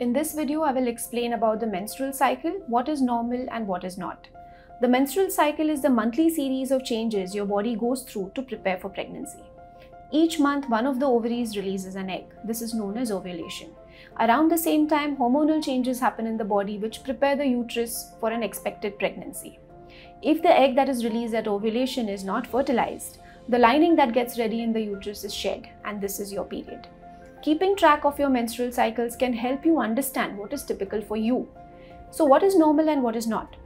In this video, I will explain about the menstrual cycle, what is normal and what is not. The menstrual cycle is the monthly series of changes your body goes through to prepare for pregnancy. Each month, one of the ovaries releases an egg. This is known as ovulation. Around the same time, hormonal changes happen in the body which prepare the uterus for an expected pregnancy. If the egg that is released at ovulation is not fertilized, the lining that gets ready in the uterus is shed, and this is your period. Keeping track of your menstrual cycles can help you understand what is typical for you. So, what is normal and what is not?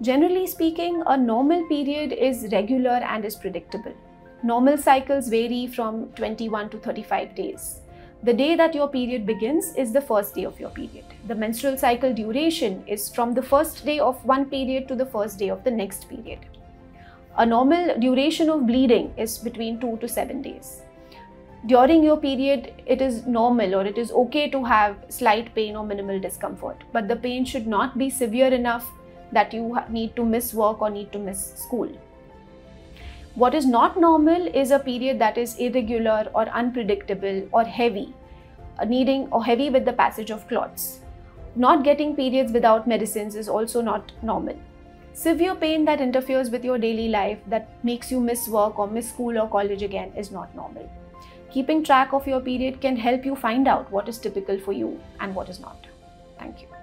Generally speaking, a normal period is regular and is predictable. Normal cycles vary from 21 to 35 days. The day that your period begins is the first day of your period. The menstrual cycle duration is from the first day of one period to the first day of the next period. A normal duration of bleeding is between 2 to 7 days during your period it is normal or it is okay to have slight pain or minimal discomfort. But the pain should not be severe enough that you need to miss work or need to miss school. What is not normal is a period that is irregular or unpredictable or heavy uh, needing or heavy with the passage of clots. Not getting periods without medicines is also not normal. Severe pain that interferes with your daily life that makes you miss work or miss school or college again is not normal Keeping track of your period can help you find out what is typical for you and what is not. Thank you.